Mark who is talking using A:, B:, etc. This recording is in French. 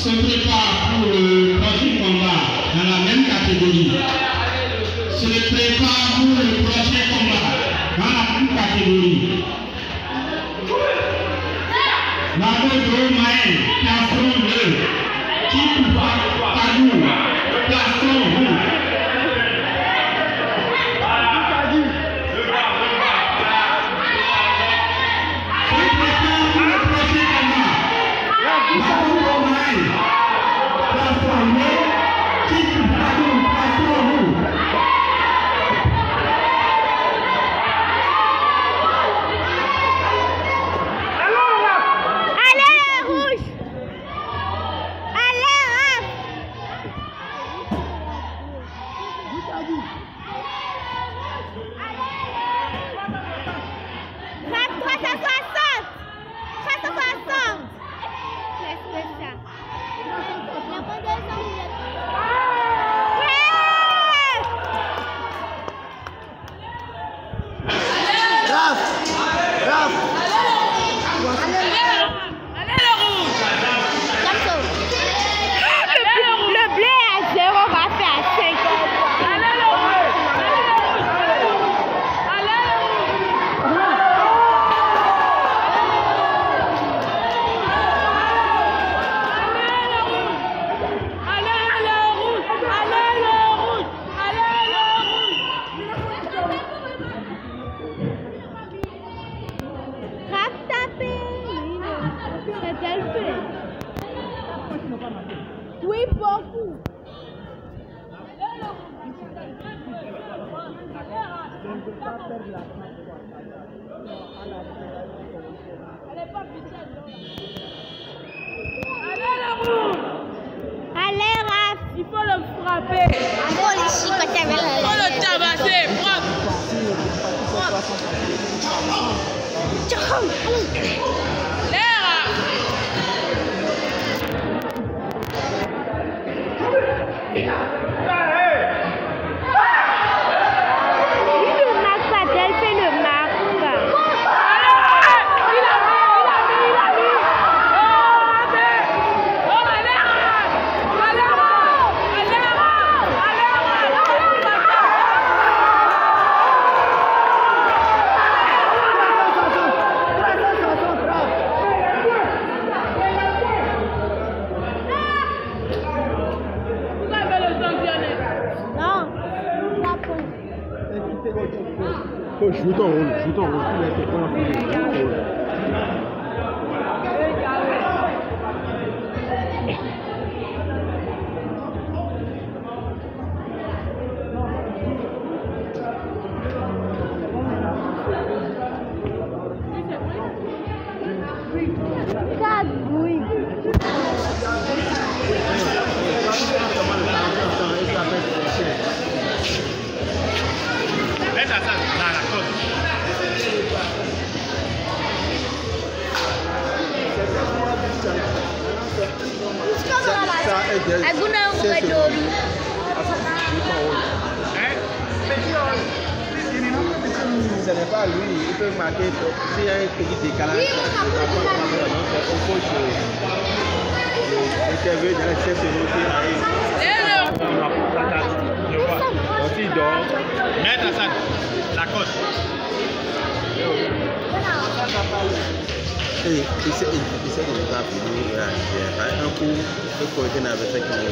A: se prépare pour le prochain combat dans la même catégorie. Se prépare pour le prochain combat dans la même catégorie. Mamodo Maël, plastron 2. Chikoufa Kadou, plastron rouge.
B: C'est quel fait Oui, beaucoup. Allez, Raph.
C: Il faut le frapper.
B: Bon, les chicotés avec
C: Il faut le tabasser. Frappe.
B: Il
D: 都主动，主动，
B: 我
A: 现在得帮他们
D: 主动。
B: Thank
D: you. Ce-.
A: Hein?
D: Ce n'est pas lui, il peut marquer s'il y a un petit décalage.
B: Oui,
D: il faut jouer. Interview dans les 7 secondes qui arrivent. Donc il dort.
A: Mets ta salle.
D: isa isa da ka fi ni ya ya ka ta ku ko ko kina da take
B: ne